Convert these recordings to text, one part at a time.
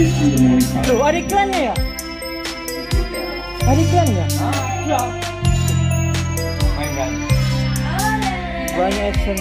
ada iklannya ya? Ada iklannya? Main kan? Banyak action.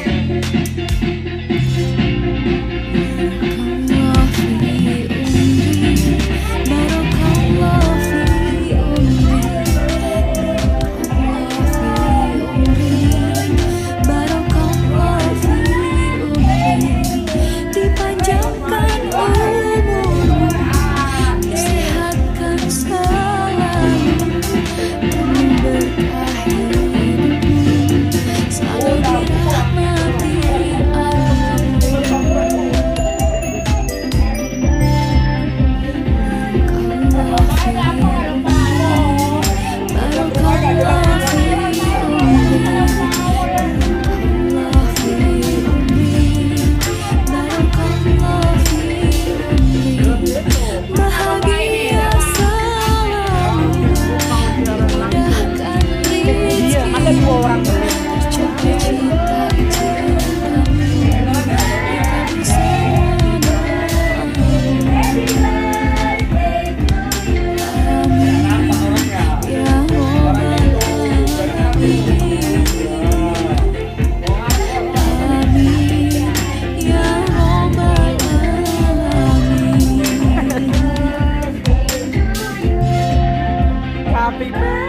happy birthday.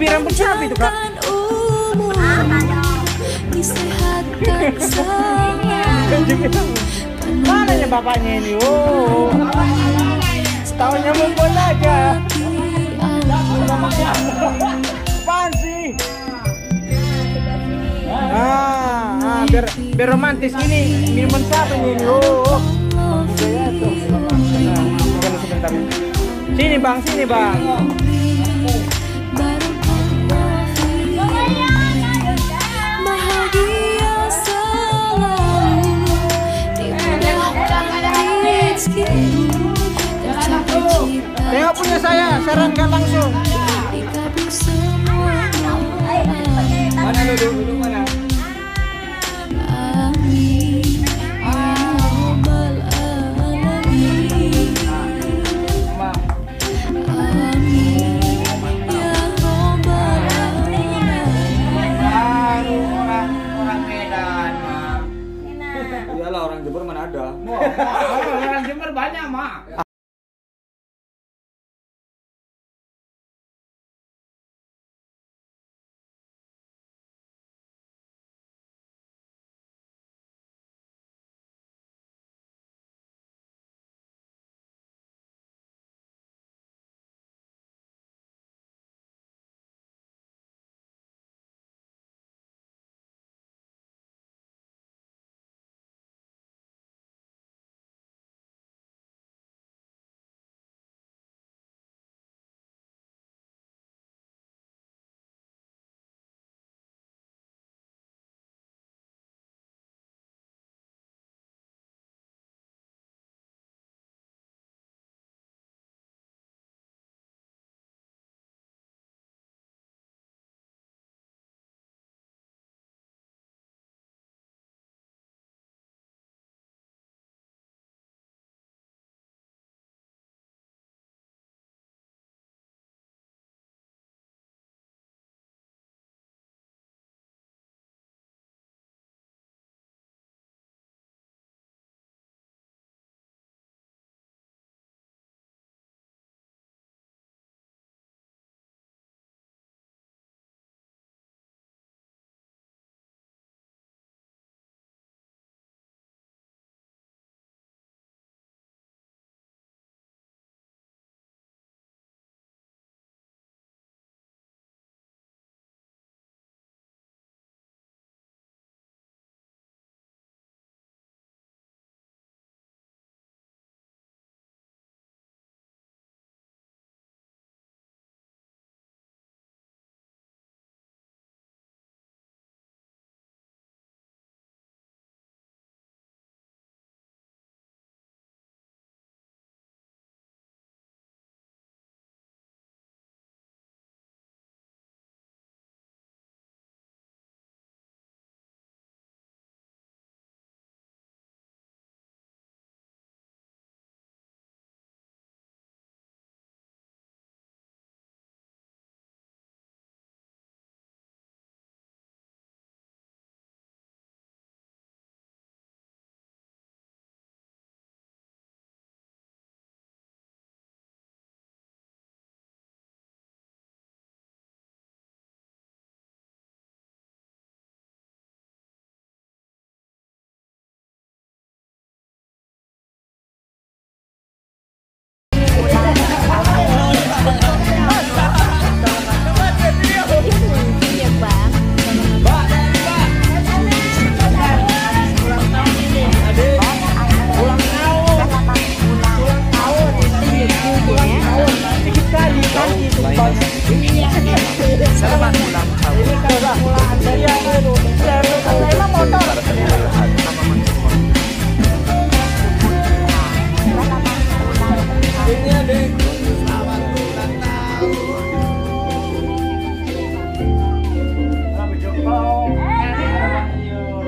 Jepit rambut siapa itu, Kak? Mana ya bapaknya ini? Oh, setahunnya mumpun aja. Apaan sih? Ah, ah, biar biar romantis ini minuman siapa ini? Oh, tuh. Nah. Sini bang, sini bang. Saya, sarankan langsung. Mana duduk? Duduk mana? Amin Ya Rabbal Alamin Ma. Amin Ya Rabbal Alamin Baru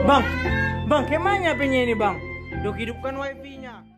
Bang, bang, ke mana pinya ini bang? Dok hidupkan wifi-nya.